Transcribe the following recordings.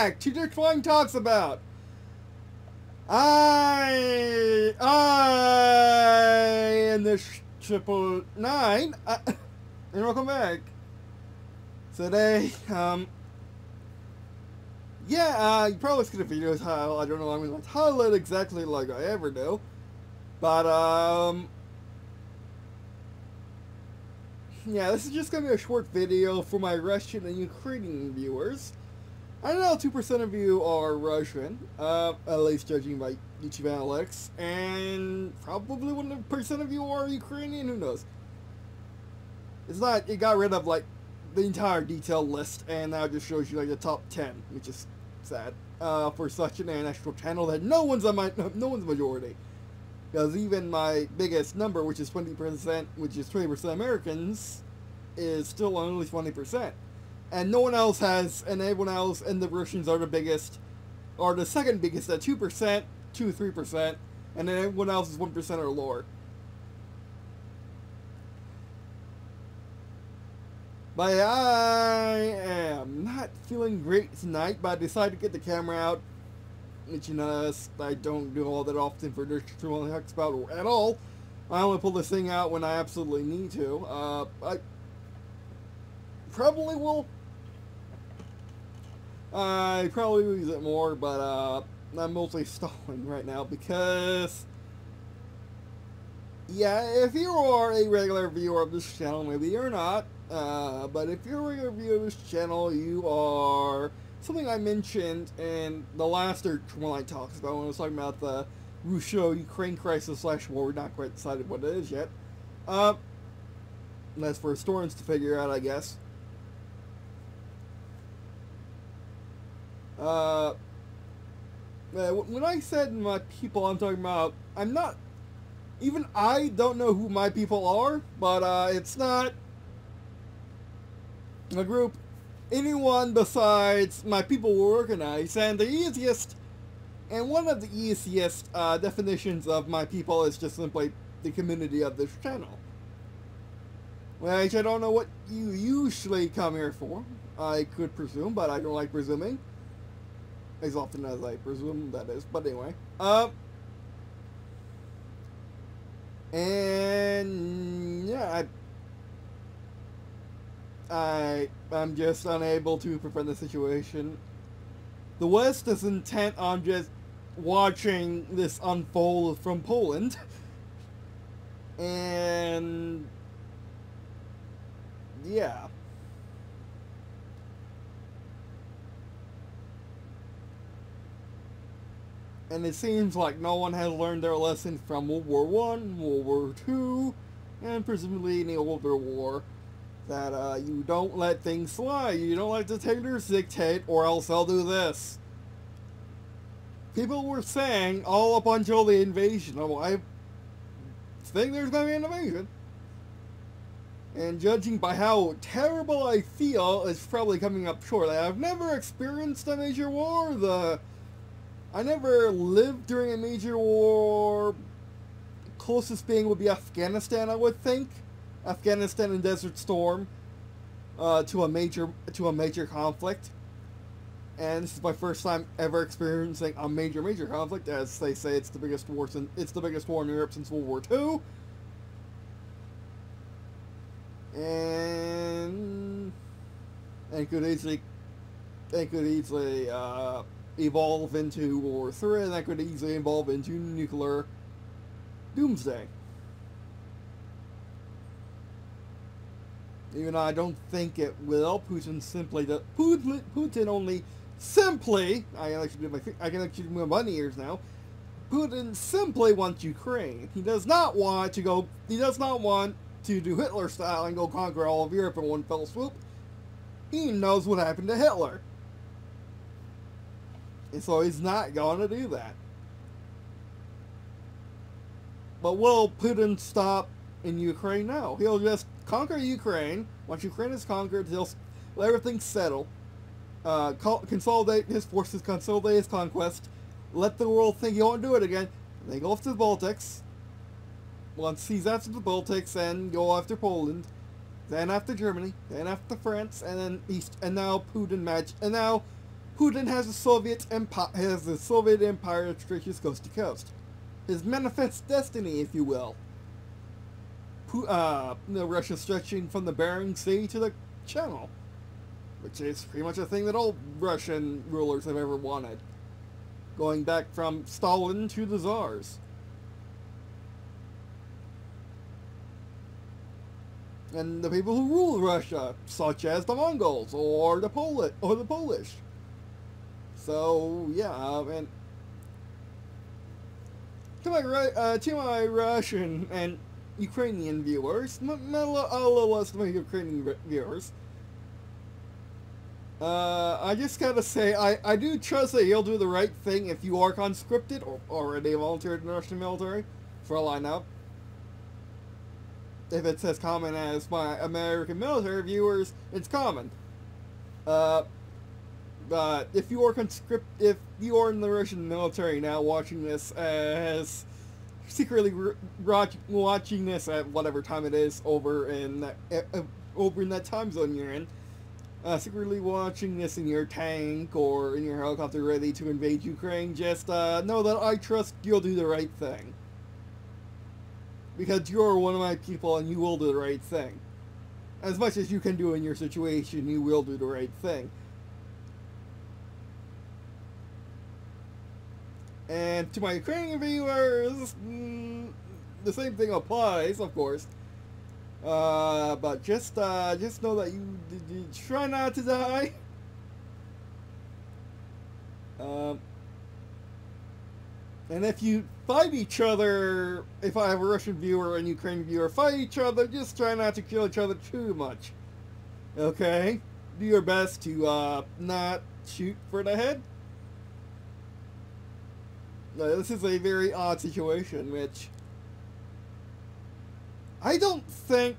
Back to Dick Flying Talks About. I, And triple nine, uh, and welcome back. Today, um, yeah, uh, you probably see the video title. I don't know, how I'm to title it exactly like I ever do. But, um, yeah, this is just to be a short video for my Russian and Ukrainian viewers. I know 2% of you are Russian, uh, at least judging by YouTube analytics, and probably 1% of you are Ukrainian, who knows. It's not, it got rid of, like, the entire detailed list, and now just shows you, like, the top 10, which is sad, uh, for such an international channel that no one's a, my, no one's majority. Because even my biggest number, which is 20%, which is 20% Americans, is still only 20%. And no one else has, and everyone else, and the Russians are the biggest, are the second biggest at 2%, 2 3%, and then everyone else is 1% or lower. But I am not feeling great tonight, but I decided to get the camera out which you know I don't do all that often for Dirt Triple Talks About at all. I only pull this thing out when I absolutely need to. Uh, I probably will. I probably use it more, but uh, I'm mostly stalling right now because, yeah, if you are a regular viewer of this channel, maybe you're not, uh, but if you're a regular viewer of this channel, you are something I mentioned in the last Dirt Twilight talks about when I was talking about the Russo-Ukraine crisis slash war. We're not quite decided what it is yet. Uh, that's for historians to figure out, I guess. Uh, when I said my people, I'm talking about, I'm not, even I don't know who my people are, but uh, it's not a group anyone besides my people will recognize. And the easiest, and one of the easiest uh, definitions of my people is just simply the community of this channel. Which I don't know what you usually come here for. I could presume, but I don't like presuming. As often as I presume, that is. But anyway. Uh, and yeah, I I am just unable to prevent the situation. The West is intent on just watching this unfold from Poland. And yeah. And it seems like no one has learned their lesson from World War One, World War Two, and presumably any older war that uh, you don't let things slide. You don't let dictators dictate, or else they'll do this. People were saying all up until the invasion. Oh, I think there's going to be an invasion. And judging by how terrible I feel, it's probably coming up short. I've never experienced a major war. The I never lived during a major war. Closest thing would be Afghanistan, I would think. Afghanistan and Desert Storm uh, to a major to a major conflict. And this is my first time ever experiencing a major major conflict, as they say it's the biggest war since it's the biggest war in Europe since World War II. And and could easily it could easily uh, evolve into War Three, and that could easily evolve into nuclear doomsday. Even though I don't think it will, Putin simply does, Putin, Putin only simply, I can actually do my, I can actually do my bunny ears now, Putin simply wants Ukraine. He does not want to go, he does not want to do Hitler style and go conquer all of Europe in one fell swoop. He knows what happened to Hitler. So he's not going to do that. But will Putin stop in Ukraine now. He'll just conquer Ukraine. Once Ukraine is conquered, he'll let everything settle. Uh, consolidate his forces, consolidate his conquest, let the world think he won't do it again. And then go off to the Baltics. Once he's after the Baltics, and go after Poland, then after Germany, then after France, and then East, and now Putin match, and now Putin has a Soviet empire, has the Soviet empire stretches coast to coast. His manifest destiny, if you will. Uh, the Russia stretching from the Bering Sea to the Channel, which is pretty much a thing that all Russian rulers have ever wanted going back from Stalin to the Tsars. And the people who rule Russia, such as the Mongols or the Polish or the Polish. So yeah, and to my uh, to my Russian and Ukrainian viewers, a little less to my Ukrainian viewers, uh, I just gotta say, I, I do trust that you'll do the right thing if you are conscripted or already volunteered in the Russian military, for all I know. If it's as common as my American military viewers, it's common. Uh, but if you are conscript, if you are in the Russian military now watching this as secretly watching this at whatever time it is over in that, uh, over in that time zone you're in, uh, secretly watching this in your tank or in your helicopter ready to invade Ukraine, just uh, know that I trust you'll do the right thing. Because you're one of my people and you will do the right thing. As much as you can do in your situation, you will do the right thing. And to my Ukrainian viewers, mm, the same thing applies, of course. Uh, but just, uh, just know that you, you try not to die. Um, and if you fight each other, if I have a Russian viewer and Ukrainian viewer fight each other, just try not to kill each other too much. Okay? Do your best to uh, not shoot for the head. Now, this is a very odd situation, which I don't think.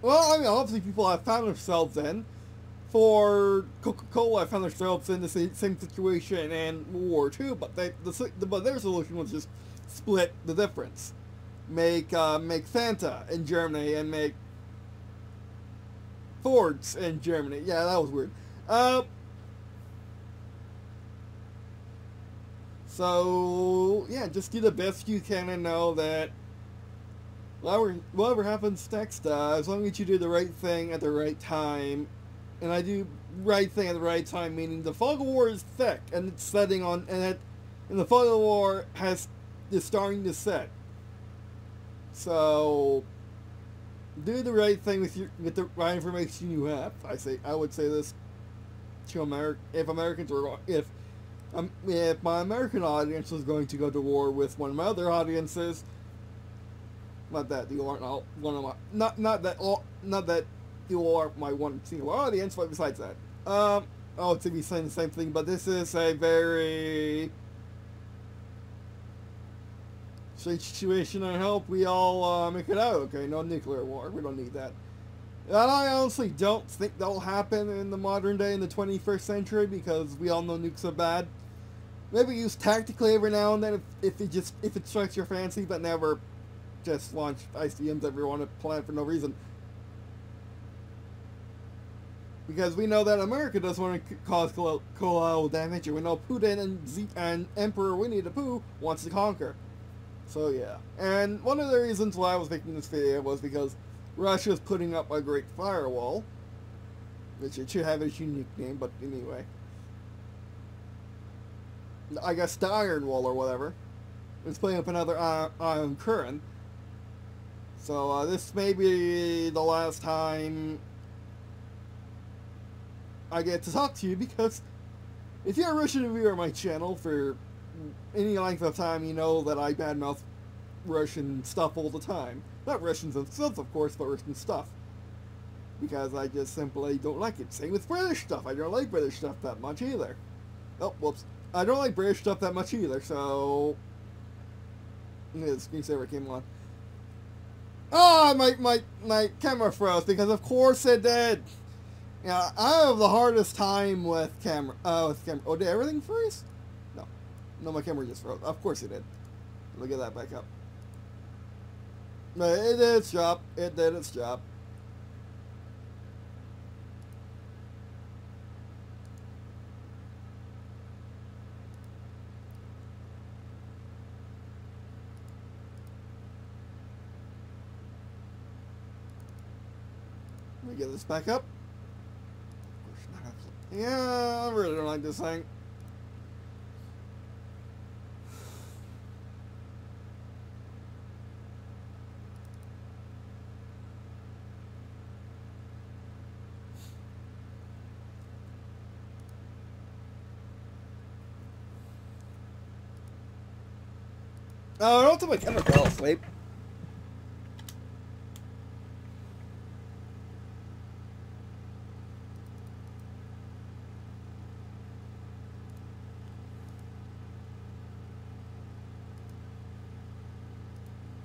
Well, I mean, obviously people have found themselves in. For Coca-Cola, found themselves in the same, same situation in World War II, but they, the, but their solution was just split the difference. Make uh, make Fanta in Germany and make Fords in Germany. Yeah, that was weird. Uh, So, yeah, just do the best you can and know that whatever, whatever happens next, uh, as long as you do the right thing at the right time, and I do right thing at the right time, meaning the fog of war is thick, and it's setting on, and, it, and the fog of war has, is starting to set. So, do the right thing with your, with the right information you have. I say, I would say this to America, if Americans were, if um, if my American audience was going to go to war with one of my other audiences, not that you aren't all one of my not not that all not that you are my one single audience, but besides that, um, I would be saying the same thing. But this is a very situation. I hope we all uh, make it out. Okay, no nuclear war. We don't need that. And I honestly don't think that'll happen in the modern day in the 21st century because we all know nukes are bad. Maybe use tactically every now and then if, if it just if it strikes your fancy, but never just launch ICBMs every on a planet for no reason. Because we know that America doesn't want to cause collateral damage, and we know Putin and, Z and Emperor Winnie the Pooh wants to conquer. So yeah. And one of the reasons why I was making this video was because Russia's putting up a great firewall, which it should have its unique name, but anyway. I guess the Iron Wall or whatever. It's putting up another Iron Curtain. So uh, this may be the last time I get to talk to you because if you're a Russian viewer on my channel for any length of time, you know that I badmouth Russian stuff all the time. Not Russians themselves, of course, but Russian stuff. Because I just simply don't like it. Same with British stuff. I don't like British stuff that much either. Oh, whoops. I don't like British stuff that much either, so... Yeah, the screensaver came on. Oh, my, my, my camera froze because of course it did. Yeah, I have the hardest time with camera. Uh, with camera. Oh, did everything freeze? No, no, my camera just froze. Of course it did. Let me get that back up. It did its job. It did its job. Let me get this back up. Yeah, I really don't like this thing. I don't think my fell asleep.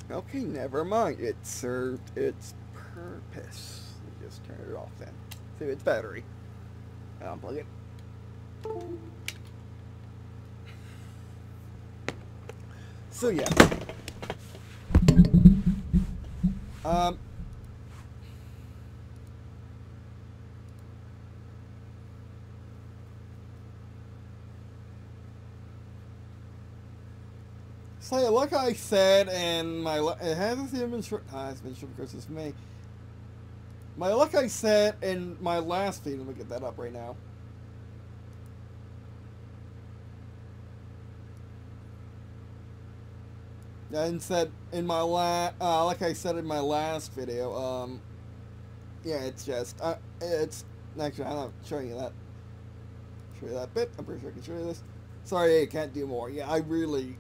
Okay, never mind. It served its purpose. Just turn it off then. Save its battery. Unplug it. So yeah. Um. So like I said, and my it hasn't even been short. It's been short because it's me. My like I said in my last video. Let me get that up right now. And said in my la uh, like I said in my last video, um, yeah, it's just, uh, it's, actually, I'm not showing you that, show you that bit, I'm pretty sure I can show you this. Sorry, I can't do more. Yeah, I really,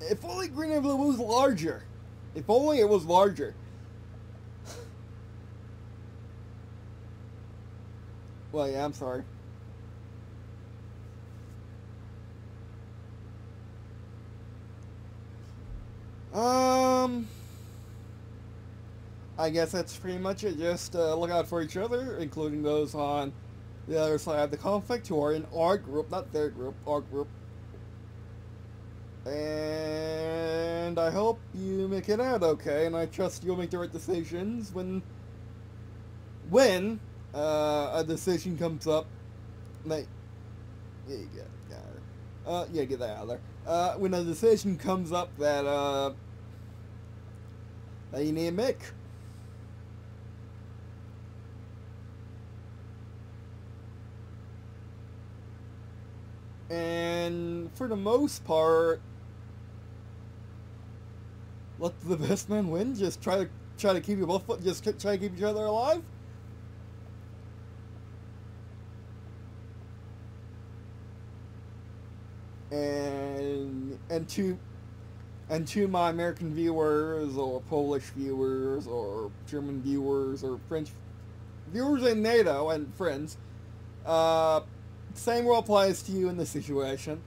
if only Green Blue was larger. If only it was larger. well, yeah, I'm sorry. Um, I guess that's pretty much it. Just uh, look out for each other, including those on the other side of the conflict who are in our group, not their group, our group. And I hope you make it out okay, and I trust you'll make the right decisions when, when uh, a decision comes up. Mate, yeah, you get, uh, yeah, get that out of there uh, when a decision comes up that uh, that you to make. And for the most part, let the best man win. Just try to try to keep you both. Just try to keep each other alive. and and to and to my American viewers or Polish viewers or German viewers or French viewers in NATO and friends, uh, same rule applies to you in this situation.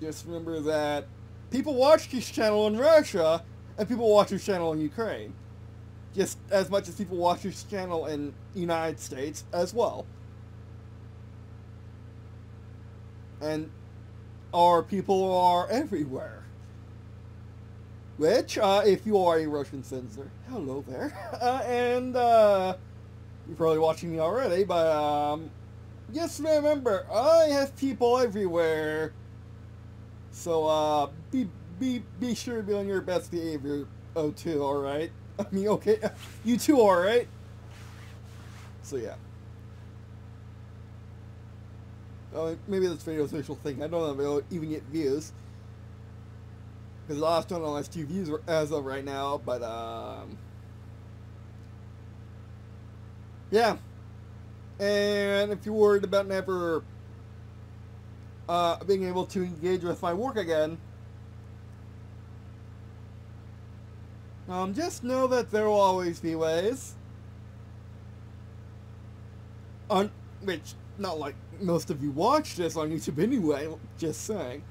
Just remember that people watch this channel in Russia and people watch this channel in Ukraine. Just as much as people watch this channel in United States as well. And our people are everywhere. Which, uh, if you are a Russian censor, hello there. Uh, and, uh, you're probably watching me already, but, um, just remember, I have people everywhere. So, uh, be, be, be sure to be on your best behavior, O2, alright? I mean, okay, you too, alright? So, yeah. Uh, maybe this video is a visual thing. I don't know if it'll even get views. The last one only has two views as of right now, but, um... Yeah. And if you're worried about never uh, being able to engage with my work again, um, just know that there will always be ways. On which not like most of you watch this on YouTube anyway. Just saying.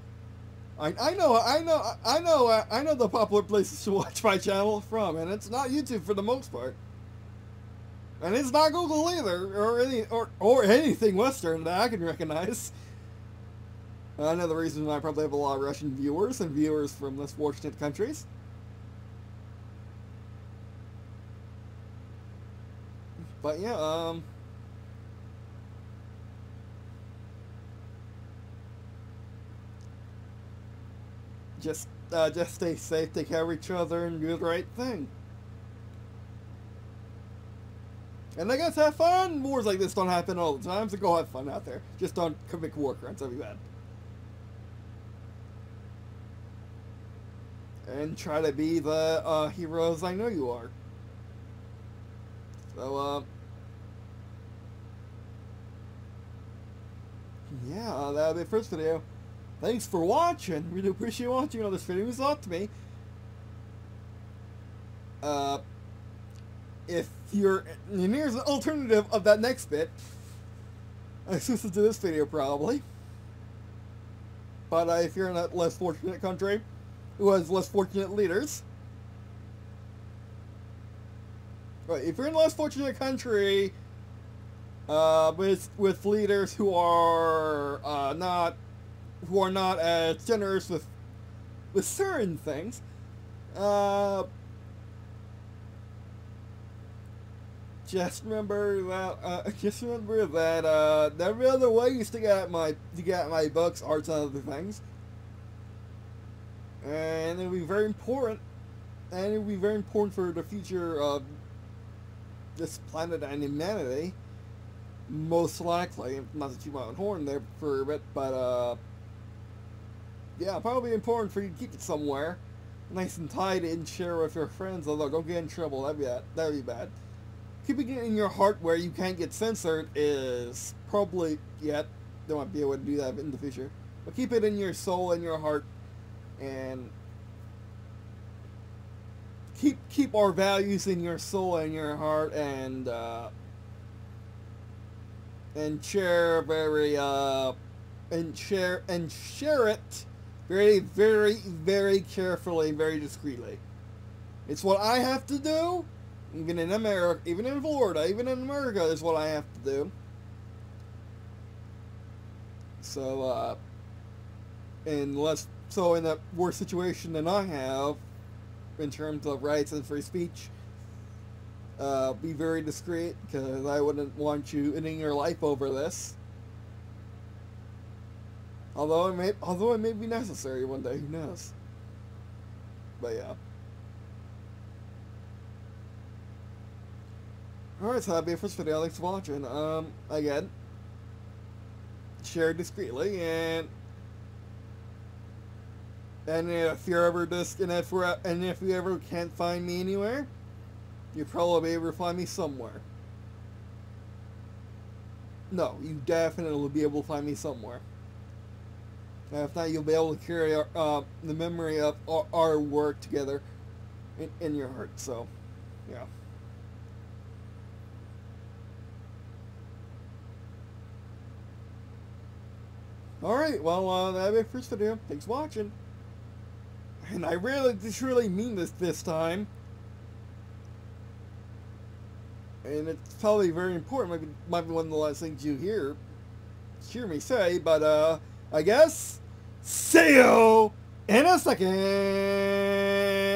I, I know, I know, I know, I know the popular places to watch my channel from, and it's not YouTube for the most part. And it's not Google either, or any, or, or anything Western that I can recognize. Another reason why I probably have a lot of Russian viewers and viewers from less fortunate countries. But yeah, um... Just, uh, just stay safe, take care of each other, and do the right thing. And I guess have fun. Wars like this don't happen all the time, so go have fun out there. Just don't commit war crimes, that'd bad. And try to be the uh, heroes I know you are. So, uh... Yeah, uh, that'll be the first video. Thanks for watching. Really appreciate watching all this video. It means a lot to me. Uh, if you're... Here's an alternative of that next bit. Exclusive to this video, probably. But uh, if you're in a less fortunate country, who has less fortunate leaders... If you're in a less fortunate country uh, with with leaders who are uh, not who are not as generous with with certain things. Uh, just remember that. Uh, just remember that. Uh, every other way used to get my to get my books, arts, and other things, and it'll be very important. And it'll be very important for the future of this planet and humanity. Most likely, not to keep my own horn there for a bit, but uh yeah, probably important for you to keep it somewhere. Nice and tight and share with your friends, although don't get in trouble, that'd be bad. That'd be bad. Keeping it in your heart where you can't get censored is probably, yet, yeah, there might be a way to do that in the future. But keep it in your soul and your heart and keep keep our values in your soul and your heart and uh, and share very uh, and share and share it very, very, very carefully, very discreetly. It's what I have to do, even in America, even in Florida, even in America, is what I have to do. So, uh, unless, so in a worse situation than I have, in terms of rights and free speech, uh, be very discreet, because I wouldn't want you ending your life over this. Although it may, although it may be necessary one day, who knows? But yeah. Alright, so that'll be it for video. Thanks for watching. Um, again, share discreetly, and and if you're ever just, and if we're, and if you ever can't find me anywhere, you'll probably be able to find me somewhere. No, you definitely will be able to find me somewhere. Uh, if not, you'll be able to carry our, uh, the memory of our, our work together in, in, your heart. So, yeah. Alright, well, uh, that'll be it for this video. Thanks for watching. And I really, truly mean this this time. And it's probably very important. Maybe might be one of the last things you hear, hear me say, but, uh, I guess See you in a second.